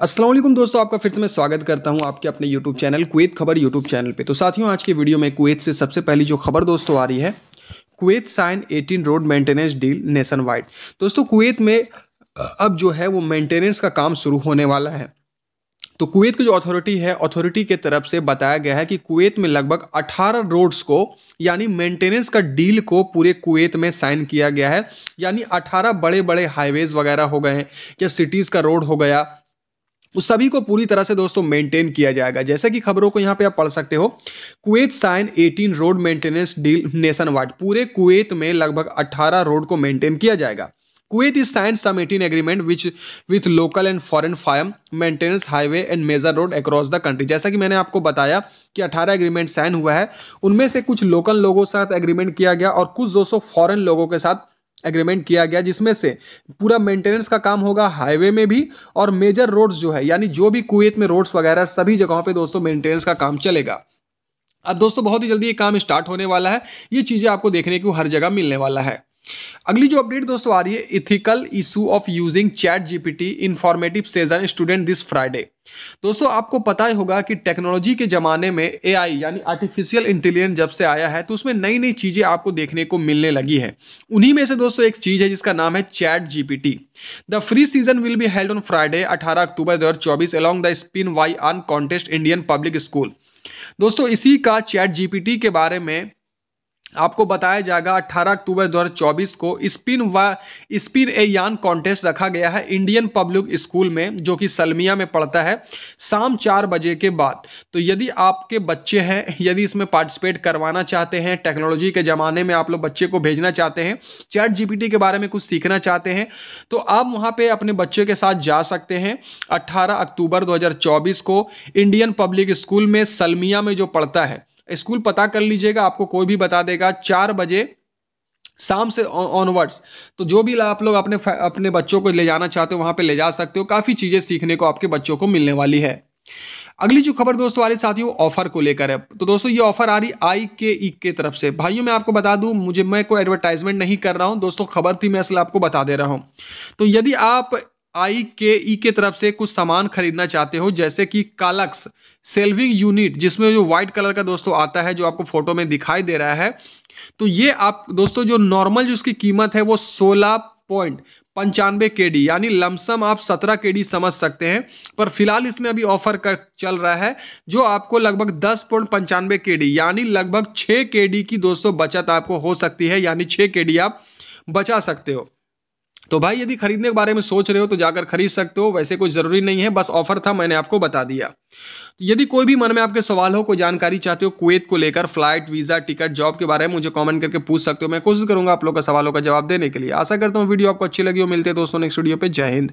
वालेकुम दोस्तों, आपका फिर से मैं स्वागत करता हूँ आपके अपने यूट्यूब चैनल कुवैत खबर यूट्यूब चैनल पे। तो साथियों, आज के वीडियो में कुवैत से सबसे पहली जो खबर दोस्तों आ रही है Kuwait sign 18 road maintenance deal nationwide दोस्तों कुवैत में अब जो है वो मेंटेनेंस का काम शुरू होने वाला है। तो कुवैत की जो अथॉरिटी है अथॉरिटी के तरफ़ से बताया गया है कि कुवैत में लगभग 18 रोड्स को, यानी मेंटेनेंस का डील को पूरे कुवैत में साइन किया गया है। यानी 18 बड़े बड़े हाईवेज वगैरह हो गए हैं, या सिटीज़ का रोड हो गया उस सभी को पूरी तरह से दोस्तों मेंटेन किया जाएगा। जैसे कि खबरों को यहाँ पे आप पढ़ सकते हो, Kuwait sign 18 road maintenance deal nationwide पूरे कुवैत में लगभग 18 रोड को मेंटेन किया जाएगा। Kuwait is sign some 18 agreement which with local and foreign firm maintenance highway and major road across the country जैसा कि मैंने आपको बताया कि 18 एग्रीमेंट साइन हुआ है, उनमें से कुछ लोकल लोगों के साथ एग्रीमेंट किया गया और कुछ दोस्तों फॉरेन लोगों के साथ एग्रीमेंट किया गया, जिसमें से पूरा मेंटेनेंस का काम होगा हाईवे में भी और मेजर रोड्स जो है, यानी जो भी कुवैत में रोड्स वगैरह, सभी जगहों पे दोस्तों मेंटेनेंस का काम चलेगा। अब दोस्तों बहुत ही जल्दी ये काम स्टार्ट होने वाला है। ये चीज़ें आपको देखने को हर जगह मिलने वाला है। अगली जो अपडेट दोस्तों आ रही है ethical issue of using chat GPT informative session student this Friday दोस्तों, आपको पता ही होगा कि टेक्नोलॉजी के ज़माने में एआई यानी आर्टिफिशियल इंटेलिजेंस जब से आया है तो उसमें नई नई चीज़ें आपको देखने को मिलने लगी है। उन्हीं में से दोस्तों एक चीज़ है, जिसका नाम है chat GPT the free session will be held on Friday अठारह अक्टूबर दो अलॉन्ग द स्पिन वाई अन कॉन्टेस्ट इंडियन पब्लिक स्कूल दोस्तों, इसी का चैट जीपीटी के बारे में आपको बताया जाएगा 18 अक्टूबर 2024 को स्पिन व स्पिन ए यान कॉन्टेस्ट रखा गया है इंडियन पब्लिक स्कूल में, जो कि सलमिया में पड़ता है, शाम चार बजे के बाद। तो यदि आपके बच्चे हैं, यदि इसमें पार्टिसिपेट करवाना चाहते हैं टेक्नोलॉजी के ज़माने में आप लोग बच्चे को भेजना चाहते हैं चैट जीपीटी के बारे में कुछ सीखना चाहते हैं तो आप वहाँ पर अपने बच्चे के साथ जा सकते हैं अट्ठारह अक्टूबर दो हज़ार चौबीस को। इंडियन पब्लिक स्कूल में सलमिया में जो पढ़ता है स्कूल पता कर लीजिएगा, आपको कोई भी बता देगा, चार बजे शाम से ऑनवर्ड्स तो जो भी आप लोग अपने अपने बच्चों को ले जाना चाहते हो, वहाँ पे ले जा सकते हो। काफ़ी चीज़ें सीखने को आपके बच्चों को मिलने वाली है। अगली जो खबर दोस्तों आ रही साथियों ऑफ़र को लेकर है। तो दोस्तों, ये ऑफ़र आ रही आई के ई के तरफ़ से। भाइयों, मैं आपको बता दूँ, मुझे, मैं कोई एडवर्टाइजमेंट नहीं कर रहा हूँ। दोस्तों, खबर थी, मैं असल आपको बता दे रहा हूँ। तो यदि आप आई के, ई के तरफ़ से कुछ सामान खरीदना चाहते हो, जैसे कि कालक्स सेल्विंग यूनिट, जिसमें जो व्हाइट कलर का दोस्तों आता है, जो आपको फ़ोटो में दिखाई दे रहा है। तो ये आप, दोस्तों, जो नॉर्मल जो उसकी कीमत है, वो सोलह पॉइंट पंचानवे के डी यानी लमसम आप सत्रह के डी समझ सकते हैं। पर फ़िलहाल इसमें अभी ऑफ़र कर, चल रहा है, जो आपको लगभग दस पॉइंट पंचानवे के डी यानी लगभग छः के डी की दोस्तों बचत आपको हो सकती है, यानी छः के डी आप बचा सकते हो। तो भाई, यदि खरीदने के बारे में सोच रहे हो तो जाकर खरीद सकते हो। वैसे कोई ज़रूरी नहीं है, बस ऑफ़र था, मैंने आपको बता दिया। तो यदि कोई भी मन में आपके सवाल हो, कोई जानकारी चाहते हो कुवैत को लेकर, फ़्लाइट, वीज़ा, टिकट, जॉब के बारे में, मुझे कमेंट करके पूछ सकते हो। मैं कोशिश करूँगा आप लोग का सवालों का जवाब देने के लिए। आशा करता हूँ वीडियो आपको अच्छी लगी हो। मिलते हैं दोस्तों नेक्स्ट वीडियो पर जय हिंद।